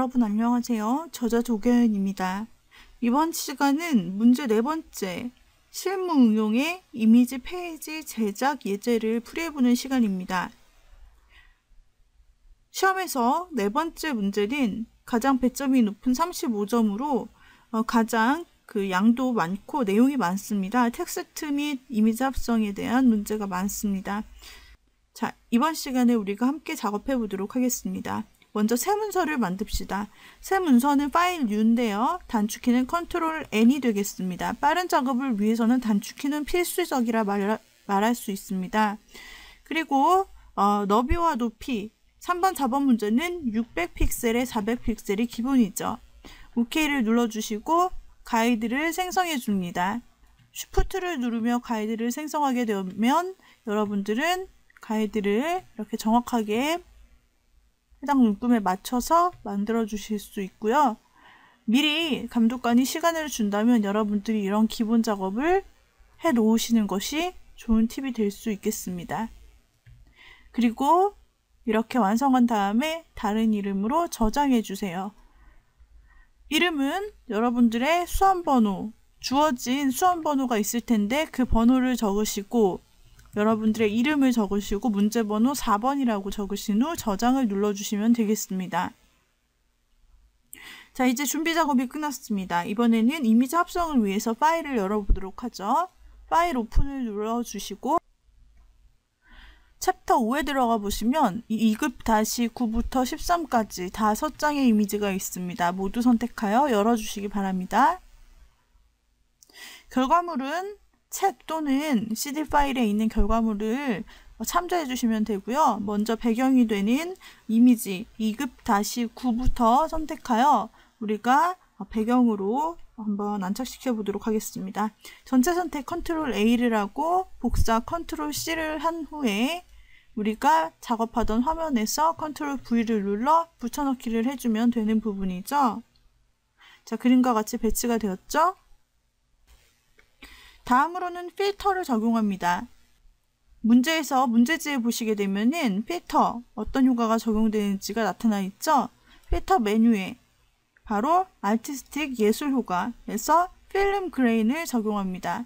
여러분 안녕하세요. 저자 조경현입니다. 이번 시간은 문제 네 번째 실무 응용의 이벤트 페이지 제작 예제를 풀이해보는 시간입니다. 시험에서 네 번째 문제는 가장 배점이 높은 35점으로 어, 가장 그 양도 많고 내용이 많습니다. 텍스트 및 이미지 합성에 대한 문제가 많습니다. 자, 이번 시간에 우리가 함께 작업해 보도록 하겠습니다. 먼저 새 문서를 만듭시다. 새 문서는 파일 U인데요. 단축키는 컨트롤 N이 되겠습니다. 빠른 작업을 위해서는 단축키는 필수적이라 말, 말할 수 있습니다. 그리고 어, 너비와 높이 3번, 4번 문제는 600픽셀에 400픽셀이 기본이죠. OK를 눌러주시고 가이드를 생성해 줍니다. 쉬프트를 누르며 가이드를 생성하게 되면 여러분들은 가이드를 이렇게 정확하게 해당 문금에 맞춰서 만들어 주실 수 있고요. 미리 감독관이 시간을 준다면 여러분들이 이런 기본 작업을 해 놓으시는 것이 좋은 팁이 될 수 있겠습니다. 그리고 이렇게 완성한 다음에 다른 이름으로 저장해 주세요. 이름은 여러분들의 수험번호, 주어진 수험번호가 있을 텐데 그 번호를 적으시고 여러분들의 이름을 적으시고 문제번호 4번이라고 적으신 후 저장을 눌러주시면 되겠습니다. 자, 이제 준비 작업이 끝났습니다. 이번에는 이미지 합성을 위해서 파일을 열어보도록 하죠. 파일 오픈을 눌러주시고 챕터 5에 들어가 보시면 2급 다시 9부터 13까지 다섯 장의 이미지가 있습니다. 모두 선택하여 열어주시기 바랍니다. 결과물은 책 또는 CD 파일에 있는 결과물을 참조해 주시면 되고요. 먼저 배경이 되는 이미지 2급-9부터 선택하여 우리가 배경으로 한번 안착시켜 보도록 하겠습니다. 전체 선택 컨트롤 A를 하고 복사 컨트롤 C를 한 후에 우리가 작업하던 화면에서 컨트롤 V를 눌러 붙여넣기를 해주면 되는 부분이죠. 자, 그림과 같이 배치가 되었죠? 다음으로는 필터를 적용합니다. 문제에서 문제지에 보시게 되면은 필터 어떤 효과가 적용되는지가 나타나 있죠. 필터 메뉴에 바로 artistic 예술 효과에서 film grain을 적용합니다.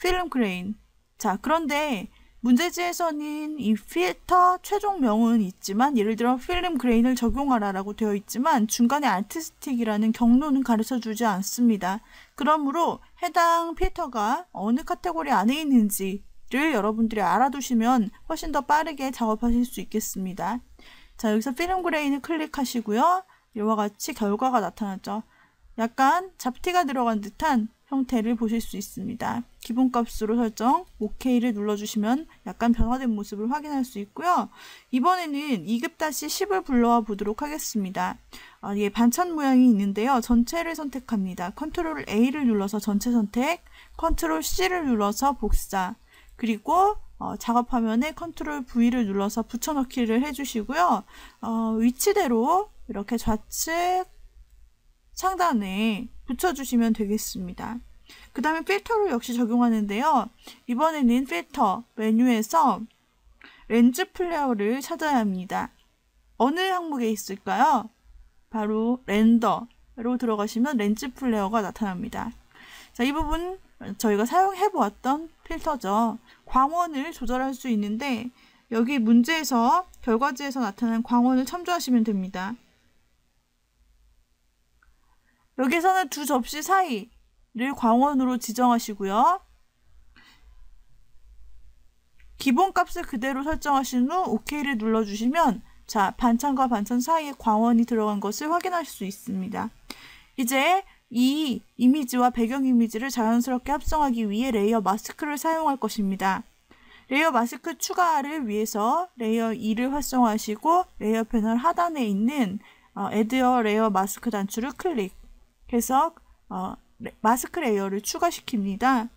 film grain. 자, 그런데 문제지에서는 이 필터 최종 명은 있지만 예를 들어 film grain을 적용하라라고 되어 있지만 중간에 artistic이라는 경로는 가르쳐 주지 않습니다. 그러므로 해당 필터가 어느 카테고리 안에 있는지를 여러분들이 알아두시면 훨씬 더 빠르게 작업하실 수 있겠습니다. 자 여기서 필름 그레인을 클릭하시고요. 이와 같이 결과가 나타나죠. 약간 잡티가 들어간 듯한 형태를 보실 수 있습니다. 기본값으로 설정 OK를 눌러주시면 약간 변화된 모습을 확인할 수 있고요. 이번에는 2급-10을 불러와 보도록 하겠습니다. 아, 예, 반찬 모양이 있는데요. 전체를 선택합니다. 컨트롤 A를 눌러서 전체 선택, 컨트롤 C를 눌러서 복사, 그리고 어, 작업 화면에 컨트롤 V를 눌러서 붙여넣기를 해주시고요. 어, 위치대로 이렇게 좌측 상단에 붙여주시면 되겠습니다. 그 다음에 필터를 역시 적용하는데요. 이번에는 필터 메뉴에서 렌즈 플레이어를 찾아야 합니다. 어느 항목에 있을까요? 바로 렌더로 들어가시면 렌즈 플레이어가 나타납니다. 자, 이 부분 저희가 사용해 보았던 필터죠. 광원을 조절할 수 있는데 여기 문제에서 결과지에서 나타난 광원을 참조하시면 됩니다. 여기서는 두 접시 사이를 광원으로 지정하시고요. 기본값을 그대로 설정하신 후 OK를 눌러주시면 자 반찬과 반찬 사이에 광원이 들어간 것을 확인하실 수 있습니다. 이제 이 이미지와 배경 이미지를 자연스럽게 합성하기 위해 layer mask를 사용할 것입니다. layer mask 추가를 위해서 layer 2를 활성화하시고 layer 패널 하단에 있는 어, add a layer mask 단추를 클릭 해서 어, mask layer를 추가시킵니다.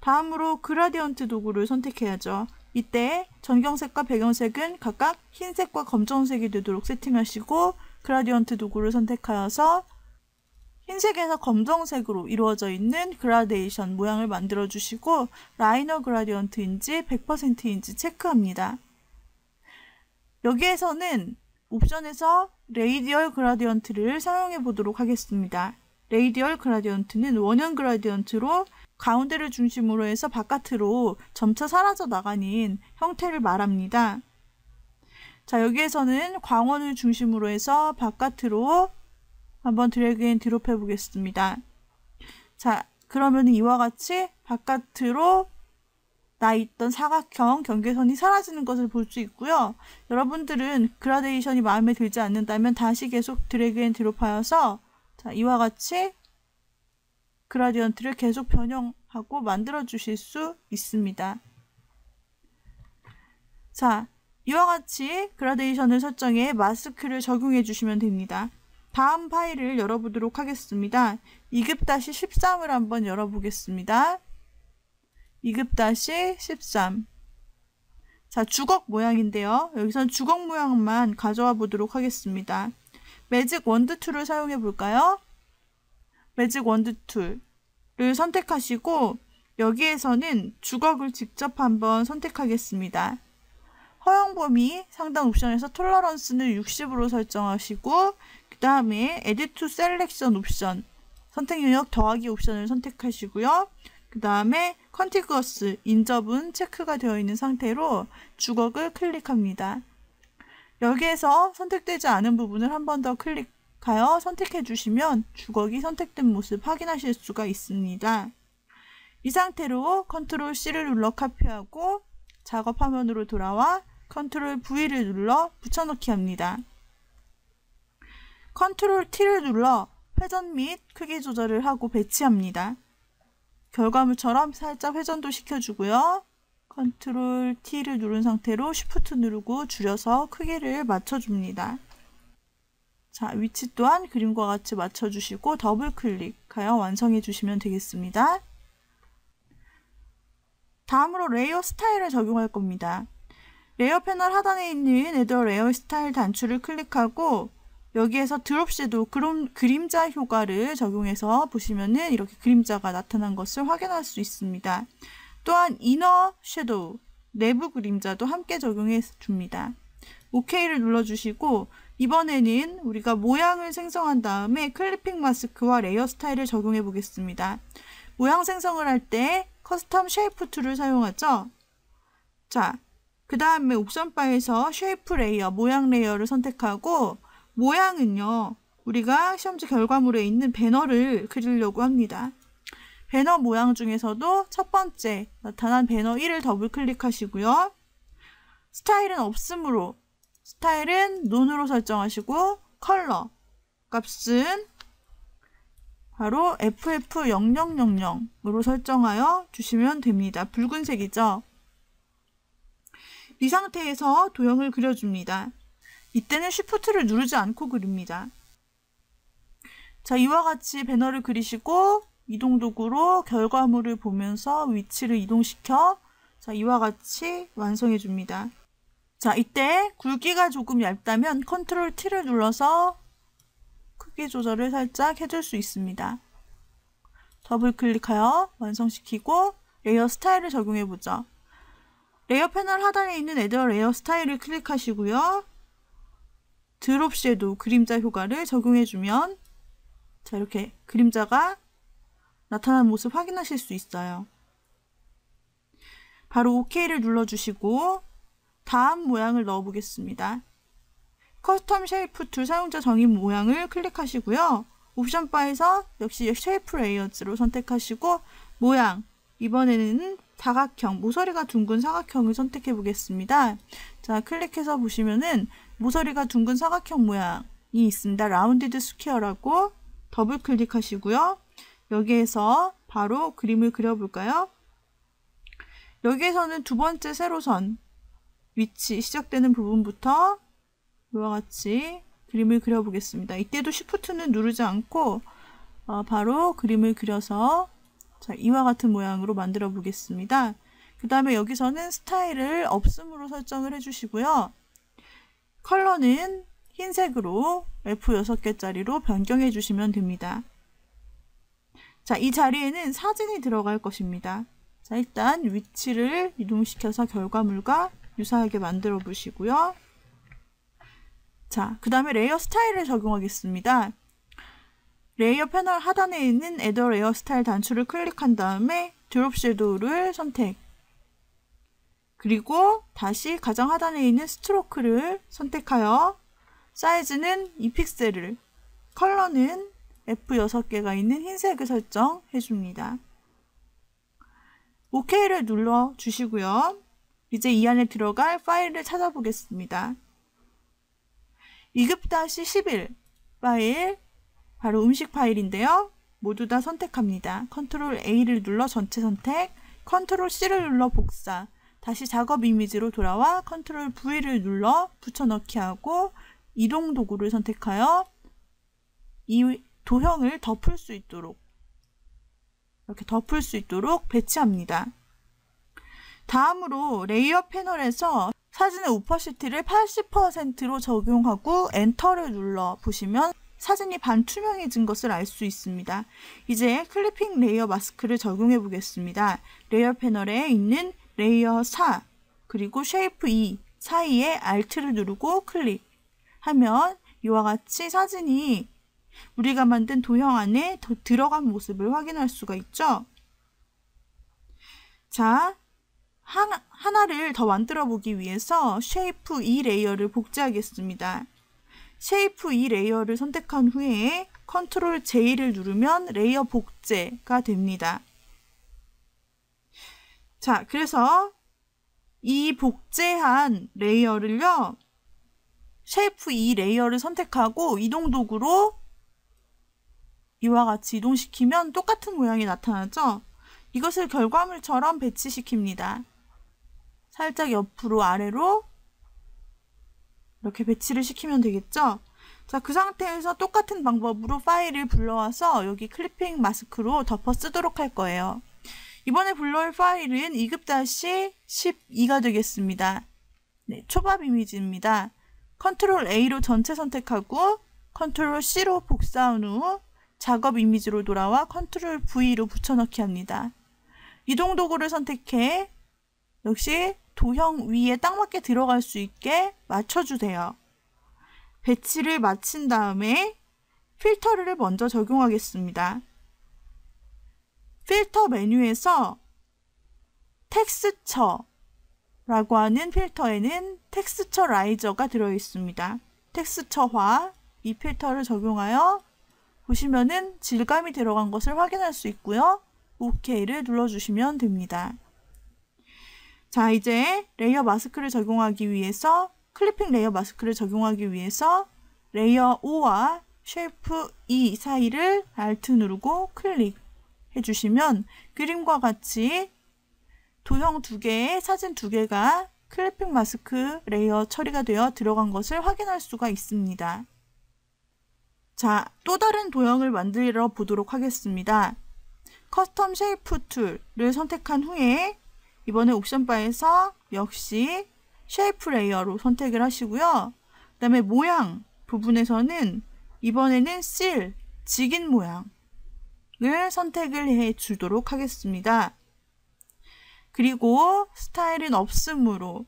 다음으로 gradient 도구를 선택해야죠. 이때 전경색과 배경색은 각각 흰색과 검정색이 되도록 세팅하시고 gradient 도구를 선택하여서 흰색에서 검정색으로 이루어져 있는 그라데이션 모양을 만들어 주시고 linear gradient인지 100%인지 체크합니다. 여기에서는 옵션에서 radial gradient를 사용해 보도록 하겠습니다. radial gradient는 원형 gradient로 가운데를 중심으로 해서 바깥으로 점차 사라져 나가는 형태를 말합니다. 자, 여기에서는 광원을 중심으로 해서 바깥으로 한번 drag and drop 해 보겠습니다. 자, 그러면 이와 같이 바깥으로 나 있던 사각형 경계선이 사라지는 것을 볼 수 있고요. 여러분들은 그라데이션이 마음에 들지 않는다면 다시 계속 drag and drop하여서 자, 이와 같이 그라디언트를 계속 변형하고 만들어 주실 수 있습니다. 자, 이와 같이 그라데이션을 설정해 마스크를 적용해 주시면 됩니다. 다음 파일을 열어보도록 하겠습니다. 2급-13을 한번 열어보겠습니다. 2급-13 자, 주걱 모양인데요. 여기선 주걱 모양만 가져와 보도록 하겠습니다. magic wand tool을 사용해 볼까요? magic wand tool을 선택하시고 여기에서는 주걱을 직접 한번 선택하겠습니다. 허용 범위 상단 옵션에서 tolerance는 60으로 설정하시고 그 다음에 add to selection 옵션 선택 영역 더하기 옵션을 선택하시고요. 그 다음에 contiguous 인접은 체크가 되어 있는 상태로 주걱을 클릭합니다. 여기에서 선택되지 않은 부분을 한 번 더 클릭하여 선택해 주시면 주걱이 선택된 모습 확인하실 수가 있습니다. 이 상태로 컨트롤 C를 눌러 카피하고 작업 화면으로 돌아와 컨트롤 V를 눌러 붙여넣기 합니다. 컨트롤 T를 눌러 회전 및 크기 조절을 하고 배치합니다. 결과물처럼 살짝 회전도 시켜주고요. 컨트롤 T를 누른 상태로 Shift 누르고 줄여서 크기를 맞춰줍니다. 자, 위치 또한 그림과 같이 맞춰주시고 더블 클릭하여 완성해 주시면 되겠습니다. 다음으로 layer style을 적용할 겁니다. layer 패널 하단에 있는 add a layer style 단추를 클릭하고 여기에서 drop shadow 그림, 그림자 효과를 적용해서 보시면은 이렇게 그림자가 나타난 것을 확인할 수 있습니다. 또한 inner shadow 내부 그림자도 함께 적용해 줍니다. OK를 눌러주시고 이번에는 우리가 모양을 생성한 다음에 clipping mask와 layer style을 적용해 보겠습니다. 모양 생성을 할 때 custom shape tool을 사용하죠. 자, 그 다음에 옵션 바에서 shape layer, 모양 layer를 선택하고 모양은요. 우리가 시험지 결과물에 있는 배너를 그리려고 합니다. 배너 모양 중에서도 첫 번째 나타난 배너 1을 더블 클릭하시고요. 스타일은 없음으로 스타일은 논으로 설정하시고 컬러 값은 바로 FF0000으로 설정하여 주시면 됩니다. 붉은색이죠. 이 상태에서 도형을 그려줍니다. 이때는 쉬프트를 누르지 않고 그립니다. 자, 이와 같이 배너를 그리시고 이동 도구로 결과물을 보면서 위치를 이동시켜 자, 이와 같이 완성해 줍니다. 자, 이때 굵기가 조금 얇다면 컨트롤 T를 눌러서 크기 조절을 살짝 해줄 수 있습니다. 더블 클릭하여 완성시키고 layer style을 적용해 보죠. layer 패널 하단에 있는 add a layer style을 클릭하시고요. drop shadow 그림자 효과를 적용해주면 자 이렇게 그림자가 나타난 모습 확인하실 수 있어요. 바로 OK를 눌러주시고 다음 모양을 넣어보겠습니다. custom shape tool 사용자 정의 모양을 클릭하시고요. 옵션 바에서 역시 shape layers로 선택하시고 모양 이번에는 사각형, 모서리가 둥근 사각형을 선택해 보겠습니다. 자, 클릭해서 보시면은 모서리가 둥근 사각형 모양이 있습니다. rounded square라고 더블 클릭하시고요. 여기에서 바로 그림을 그려볼까요? 여기에서는 두 번째 세로선 위치 시작되는 부분부터 이와 같이 그림을 그려보겠습니다. 이때도 Shift는 누르지 않고 어, 바로 그림을 그려서 자, 이와 같은 모양으로 만들어 보겠습니다. 그 다음에 여기서는 스타일을 없음으로 설정을 해주시고요. 컬러는 흰색으로 F6개짜리로 변경해 주시면 됩니다. 자, 이 자리에는 사진이 들어갈 것입니다. 자, 일단 위치를 이동시켜서 결과물과 유사하게 만들어 보시고요. 자, 그 다음에 layer 스타일을 적용하겠습니다. layer 패널 하단에 있는 add layer style 단추를 클릭한 다음에 drop shadow를 선택. 그리고 다시 가장 하단에 있는 stroke를 선택하여 사이즈는 2픽셀을, 컬러는 F6개가 있는 흰색을 설정해 줍니다. OK를 눌러 주시고요. 이제 이 안에 들어갈 파일을 찾아보겠습니다. 2급-11 파일, 바로 음식 파일인데요. 모두 다 선택합니다. 컨트롤 A를 눌러 전체 선택, 컨트롤 C를 눌러 복사, 다시 작업 이미지로 돌아와 컨트롤 V를 눌러 붙여넣기 하고 이동 도구를 선택하여 이 도형을 덮을 수 있도록 이렇게 덮을 수 있도록 배치합니다. 다음으로 layer 패널에서 사진의 opacity를 80%로 적용하고 Enter를 눌러 보시면 사진이 반투명해진 것을 알 수 있습니다. 이제 clipping layer mask를 적용해 보겠습니다. layer 패널에 있는 layer 4 그리고 shape 2 사이에 Alt를 누르고 클릭하면 이와 같이 사진이 우리가 만든 도형 안에 들어간 모습을 확인할 수가 있죠. 자, 하나, 하나를 더 만들어 보기 위해서 shape 2 layer를 복제하겠습니다. shape 2 layer를 선택한 후에 컨트롤 J를 누르면 layer 복제가 됩니다. 자, 그래서 이 복제한 layer를요, shape 2 layer를 선택하고 이동 도구로 이와 같이 이동시키면 똑같은 모양이 나타나죠? 이것을 결과물처럼 배치시킵니다. 살짝 옆으로 아래로 이렇게 배치를 시키면 되겠죠? 자, 그 상태에서 똑같은 방법으로 파일을 불러와서 여기 clipping mask로 덮어 쓰도록 할 거예요. 이번에 불러올 파일은 2급-12가 되겠습니다. 네, 초밥 이미지입니다. 컨트롤 A로 전체 선택하고 컨트롤 C로 복사한 후 작업 이미지로 돌아와 컨트롤 V로 붙여넣기 합니다. 이동 도구를 선택해 역시 도형 위에 딱 맞게 들어갈 수 있게 맞춰주세요. 배치를 마친 다음에 필터를 먼저 적용하겠습니다. 필터 메뉴에서 texture라고 하는 필터에는 텍스처 라이저가 들어있습니다. 텍스처화 이 필터를 적용하여 보시면은 질감이 들어간 것을 확인할 수 있고요. OK를 눌러주시면 됩니다. 자, 이제 layer mask를 적용하기 위해서 clipping layer mask를 적용하기 위해서 layer 5와 shape 2 사이를 Alt 누르고 클릭해 주시면 그림과 같이 도형 두 개에 사진 두 개가 clipping mask layer 처리가 되어 들어간 것을 확인할 수가 있습니다. 자, 또 다른 도형을 만들어 보도록 하겠습니다. custom shape tool을 선택한 후에 이번에 옵션 바에서 역시 shape layer로 선택을 하시고요. 그 다음에 모양 부분에서는 이번에는 seal, 직인 모양을 선택을 해 주도록 하겠습니다. 그리고 스타일은 없음으로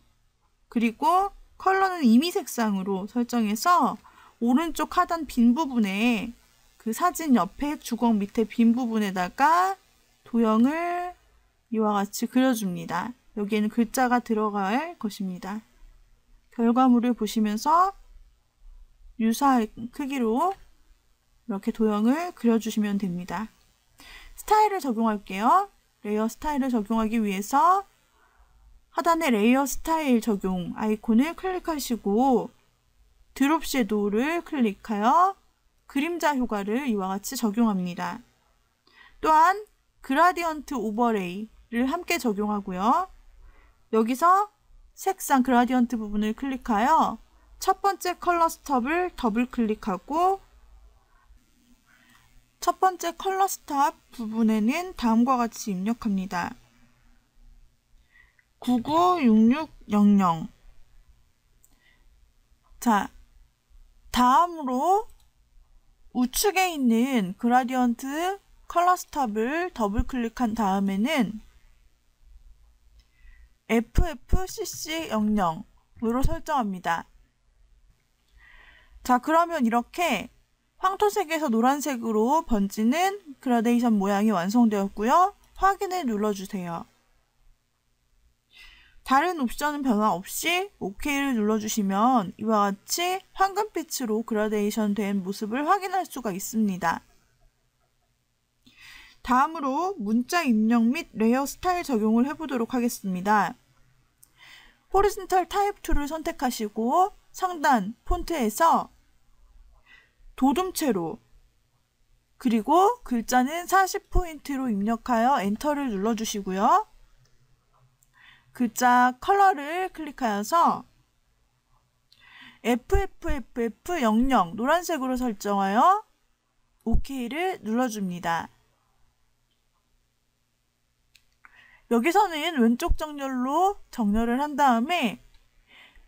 그리고 컬러는 임의 색상으로 설정해서 오른쪽 하단 빈 부분에 그 사진 옆에 주걱 밑에 빈 부분에다가 도형을 이와 같이 그려줍니다. 여기에는 글자가 들어갈 것입니다. 결과물을 보시면서 유사한 크기로 이렇게 도형을 그려주시면 됩니다. 스타일을 적용할게요. layer 스타일을 적용하기 위해서 하단에 layer 스타일 적용 아이콘을 클릭하시고 drop shadow를 클릭하여 그림자 효과를 이와 같이 적용합니다. 또한 gradient overlay를 함께 적용하고요. 여기서 색상 gradient 부분을 클릭하여 첫 번째 color stop을 더블 클릭하고 첫 번째 color stop 부분에는 다음과 같이 입력합니다. 996600 자, 다음으로 우측에 있는 gradient color stop을 더블 클릭한 다음에는 FFCC00으로 설정합니다. 자, 그러면 이렇게 황토색에서 노란색으로 번지는 그라데이션 모양이 완성되었고요. 확인을 눌러주세요. 다른 옵션은 변화 없이 OK를 눌러주시면 이와 같이 황금빛으로 그라데이션 된 모습을 확인할 수가 있습니다. 다음으로 문자 입력 및 레이어 스타일 적용을 해보도록 하겠습니다. Horizontal Type Tool을 선택하시고 상단 폰트에서 돋움체로 그리고 글자는 40포인트로 입력하여 엔터를 눌러주시고요. 글자 컬러를 클릭하여서 FFFF00 노란색으로 설정하여 OK를 눌러줍니다. 여기서는 왼쪽 정렬로 정렬을 한 다음에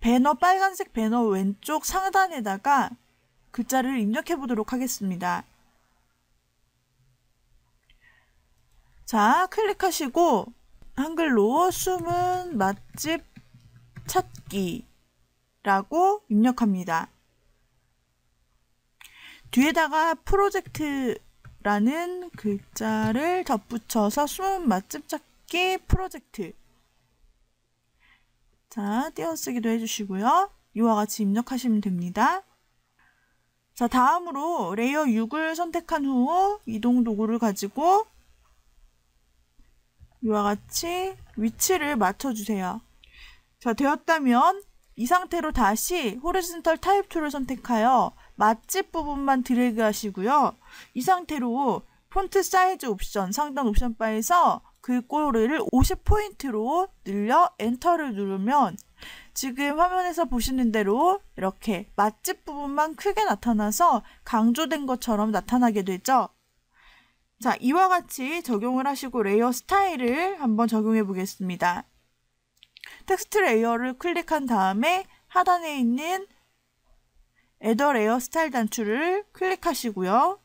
배너 빨간색 배너 왼쪽 상단에다가 글자를 입력해 보도록 하겠습니다. 자, 클릭하시고 한글로 숨은 맛집 찾기라고 입력합니다. 뒤에다가 프로젝트라는 글자를 덧붙여서 숨은 맛집 찾기 프로젝트 자, 띄어쓰기도 해주시고요. 이와 같이 입력하시면 됩니다. 자, 다음으로 레이어 6을 선택한 후 이동 도구를 가지고 이와 같이 위치를 맞춰주세요. 자, 되었다면 이 상태로 다시 Horizontal Type Tool을 선택하여 맛집 부분만 드래그 하시고요. 이 상태로 폰트 사이즈 옵션 상단 옵션 바에서 글꼴을 50포인트로 늘려 엔터를 누르면 지금 화면에서 보시는 대로 이렇게 맛집 부분만 크게 나타나서 강조된 것처럼 나타나게 되죠. 자, 이와 같이 적용을 하시고 레이어 스타일을 한번 적용해 보겠습니다. 텍스트 레이어를 클릭한 다음에 하단에 있는 Add a Layer Style 단추를 클릭하시고요.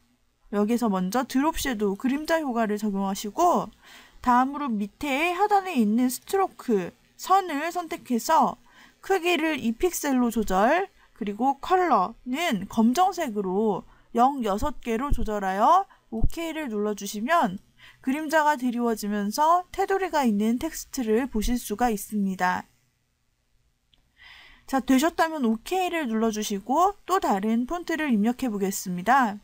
여기서 먼저 Drop Shadow 그림자 효과를 적용하시고 다음으로 밑에 하단에 있는 Stroke 선을 선택해서 크기를 2픽셀로 조절 그리고 컬러는 검정색으로 0 6개로 조절하여 OK를 눌러주시면 그림자가 드리워지면서 테두리가 있는 텍스트를 보실 수가 있습니다. 자, 되셨다면 OK를 눌러주시고 또 다른 폰트를 입력해 보겠습니다.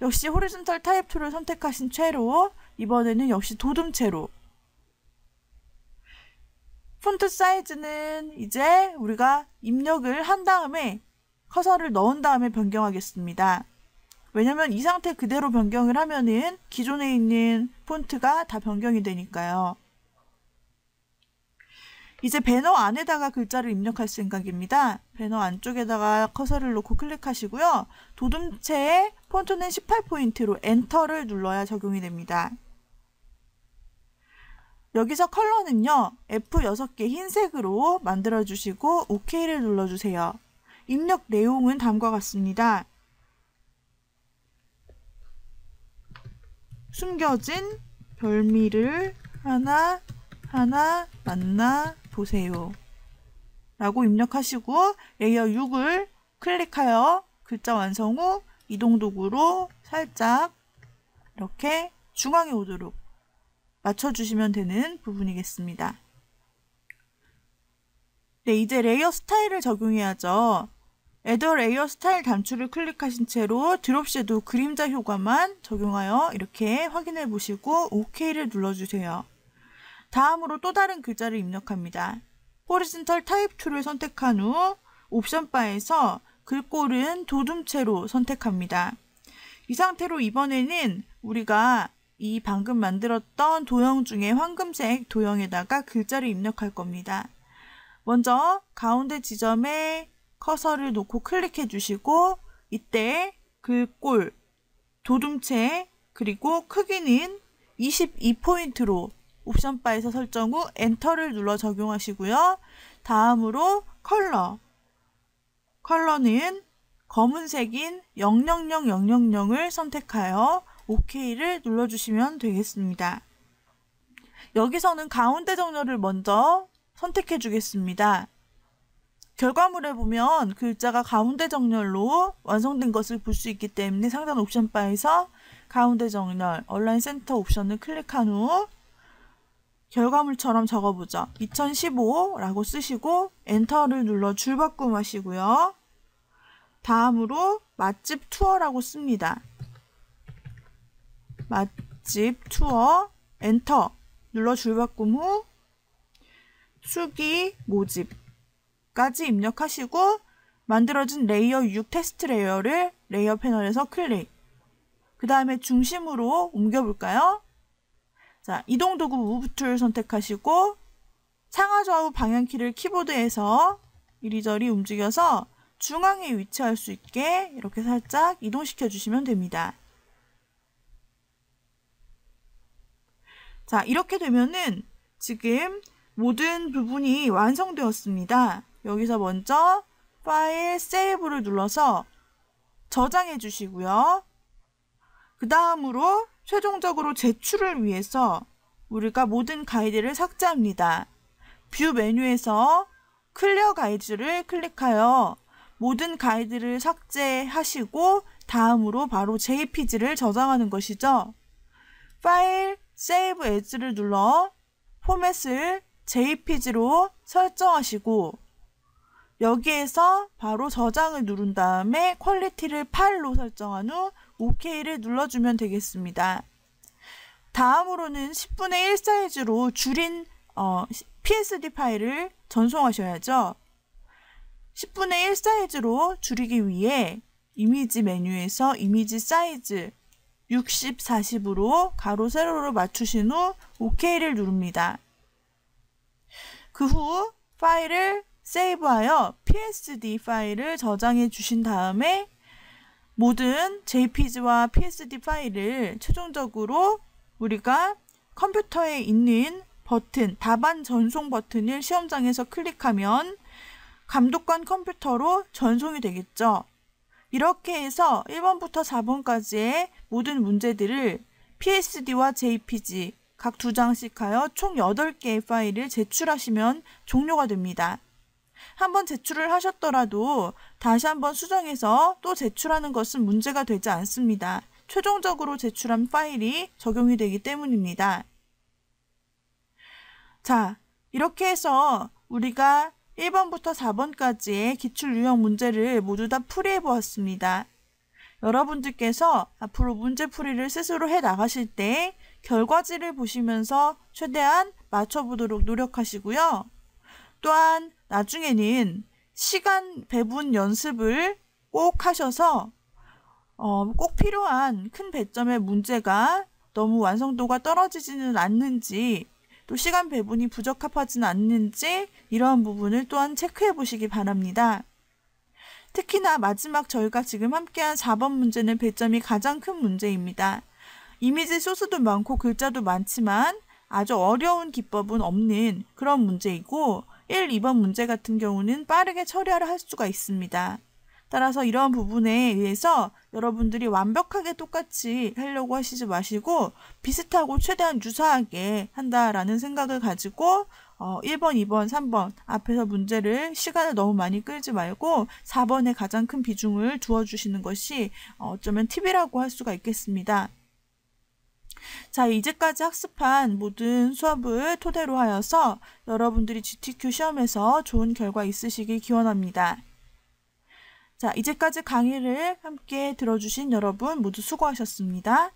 역시 Horizontal Type Tool을 선택하신 채로 이번에는 역시 돋움체로 폰트 사이즈는 이제 우리가 입력을 한 다음에 커서를 넣은 다음에 변경하겠습니다. 왜냐면 이 상태 그대로 변경을 하면은 기존에 있는 폰트가 다 변경이 되니까요. 이제 배너 안에다가 글자를 입력할 생각입니다. 배너 안쪽에다가 커서를 놓고 클릭하시고요. 도둠체의 폰트는 18포인트로 엔터를 눌러야 적용이 됩니다. 여기서 컬러는요. F6개 흰색으로 만들어주시고 OK를 눌러주세요. 입력 내용은 다음과 같습니다. 숨겨진 별미를 하나 하나 만나 보세요. 라고 입력하시고 레이어 6을 클릭하여 글자 완성 후 이동 도구로 살짝 이렇게 중앙에 오도록 맞춰주시면 되는 부분이겠습니다. 네, 이제 레이어 스타일을 적용해야죠. Add a Layer Style 단추를 클릭하신 채로 Drop Shadow 그림자 효과만 적용하여 이렇게 확인해 보시고 OK를 눌러주세요. 다음으로 또 다른 글자를 입력합니다. Horizontal Type Tool을 선택한 후 옵션 바에서 글꼴은 돋움체로 선택합니다. 이 상태로 이번에는 우리가 이 방금 만들었던 도형 중에 황금색 도형에다가 글자를 입력할 겁니다. 먼저 가운데 지점에 커서를 놓고 클릭해 주시고 이때 글꼴, 도둠체, 그리고 크기는 22포인트로 옵션 바에서 설정 후 엔터를 눌러 적용하시고요. 다음으로 컬러. 컬러는 검은색인 000000을 선택하여 OK를 눌러주시면 되겠습니다. 여기서는 가운데 정렬을 먼저 선택해 주겠습니다. 결과물에 보면 글자가 가운데 정렬로 완성된 것을 볼 수 있기 때문에 상단 옵션 바에서 가운데 정렬, Align Center 옵션을 클릭한 후 결과물처럼 적어보죠. 2015라고 쓰시고 엔터를 눌러 줄바꿈 하시고요. 다음으로 맛집 투어라고 씁니다. 맛집 투어 엔터 눌러 줄바꿈 후 수기 모집 까지 입력하시고 만들어진 레이어 6 텍스트 레이어를 레이어 패널에서 클릭 그 다음에 중심으로 옮겨볼까요? 자, 이동 도구 Move Tool 선택하시고 상하 좌우 방향키를 키보드에서 이리저리 움직여서 중앙에 위치할 수 있게 이렇게 살짝 이동시켜 주시면 됩니다. 자, 이렇게 되면은 지금 모든 부분이 완성되었습니다. 여기서 먼저 파일 Save를 눌러서 저장해 주시고요. 그 다음으로 최종적으로 제출을 위해서 우리가 모든 가이드를 삭제합니다. View 메뉴에서 Clear Guides를 클릭하여 모든 가이드를 삭제하시고 다음으로 바로 JPG를 저장하는 것이죠. 파일 Save As를 눌러 포맷을 JPG로 설정하시고 여기에서 바로 저장을 누른 다음에 Quality를 8로 설정한 후 OK를 눌러주면 되겠습니다. 다음으로는 10분의 1 사이즈로 줄인 어, PSD 파일을 전송하셔야죠. 10분의 1 사이즈로 줄이기 위해 이미지 메뉴에서 이미지 사이즈 60, 40으로 가로 세로로 맞추신 후 OK를 누릅니다. 그 후 파일을 세이브하여 PSD 파일을 저장해 주신 다음에 모든 JPG와 PSD 파일을 최종적으로 우리가 컴퓨터에 있는 버튼, 답안 전송 버튼을 시험장에서 클릭하면 감독관 컴퓨터로 전송이 되겠죠. 이렇게 해서 1번부터 4번까지의 모든 문제들을 PSD와 JPG 각 두 장씩 하여 총 8개의 파일을 제출하시면 종료가 됩니다. 한번 제출을 하셨더라도 다시 한번 수정해서 또 제출하는 것은 문제가 되지 않습니다. 최종적으로 제출한 파일이 적용이 되기 때문입니다. 자, 이렇게 해서 우리가 1번부터 4번까지의 기출 유형 문제를 모두 다 풀이해 보았습니다. 여러분들께서 앞으로 문제풀이를 스스로 해 나가실 때 결과지를 보시면서 최대한 맞춰보도록 노력하시고요. 또한 나중에는 시간 배분 연습을 꼭 하셔서 어, 꼭 필요한 큰 배점의 문제가 너무 완성도가 떨어지지는 않는지 또 시간 배분이 부적합하지는 않는지 이러한 부분을 또한 체크해 보시기 바랍니다. 특히나 마지막 저희가 지금 함께한 4번 문제는 배점이 가장 큰 문제입니다. 이미지 소스도 많고 글자도 많지만 아주 어려운 기법은 없는 그런 문제이고 1, 2번 문제 같은 경우는 빠르게 처리를 할 수가 있습니다. 따라서 이러한 부분에 의해서 여러분들이 완벽하게 똑같이 하려고 하시지 마시고 비슷하고 최대한 유사하게 한다라는 생각을 가지고 어, 1번, 2번, 3번 앞에서 문제를 시간을 너무 많이 끌지 말고 4번에 가장 큰 비중을 두어주시는 것이 어, 어쩌면 팁이라고 할 수가 있겠습니다. 자, 이제까지 학습한 모든 수업을 토대로 하여서 여러분들이 GTQ 시험에서 좋은 결과 있으시길 기원합니다. 자, 이제까지 강의를 함께 들어주신 여러분 모두 수고하셨습니다.